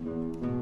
Música